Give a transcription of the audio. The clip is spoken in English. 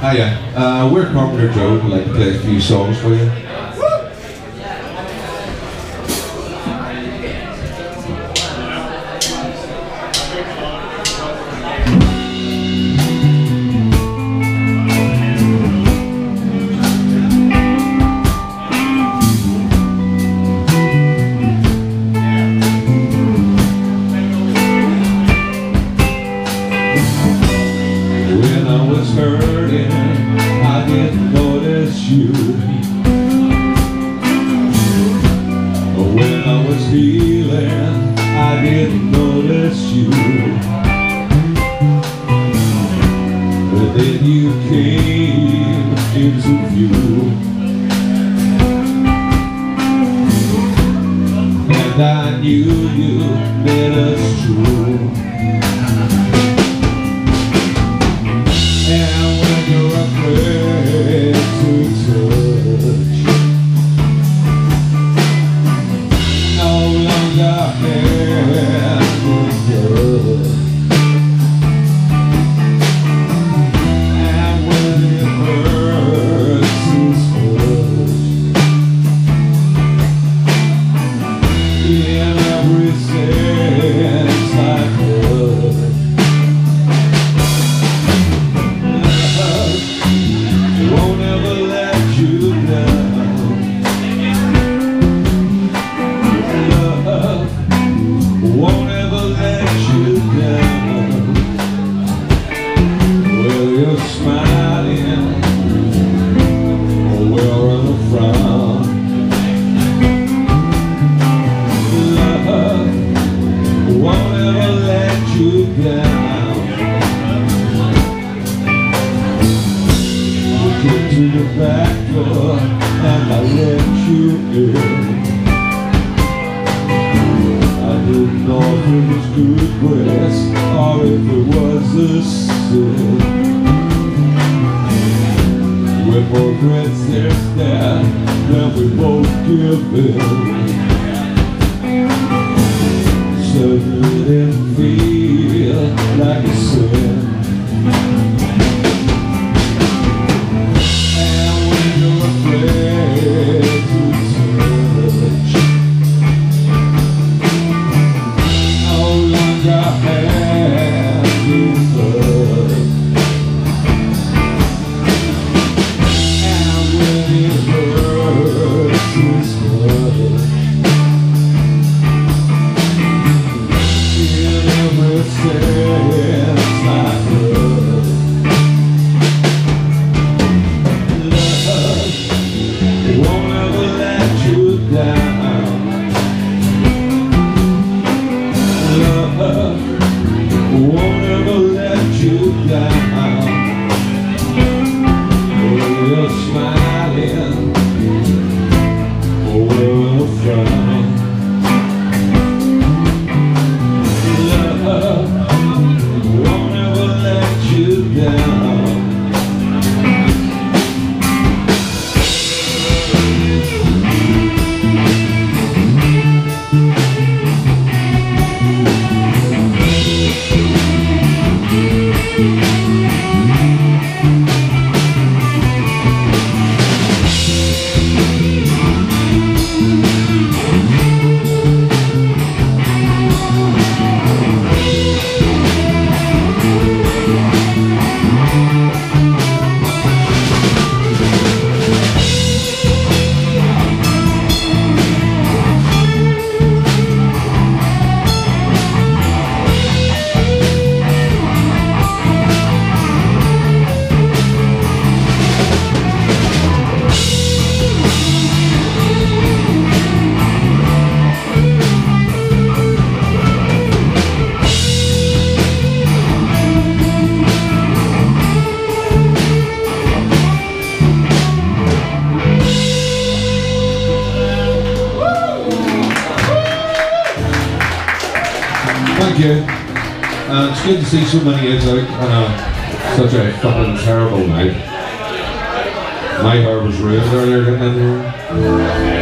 Hiya, uh, we're Carpenter Joe. We'd like to play a few songs for you. Didn't notice you. But then you came into view. And I knew you made us true. Down. Get to the back door and I let you in. I didn't know if it was good grace or if it was a sin. We both resist that, then we both give in. When when it hurts enraquecer say won't ever let you down. You're smiling, Thank you. Uh, it's good to see so many kids out on a, such a fucking terrible night. My hair was ruined earlier in here.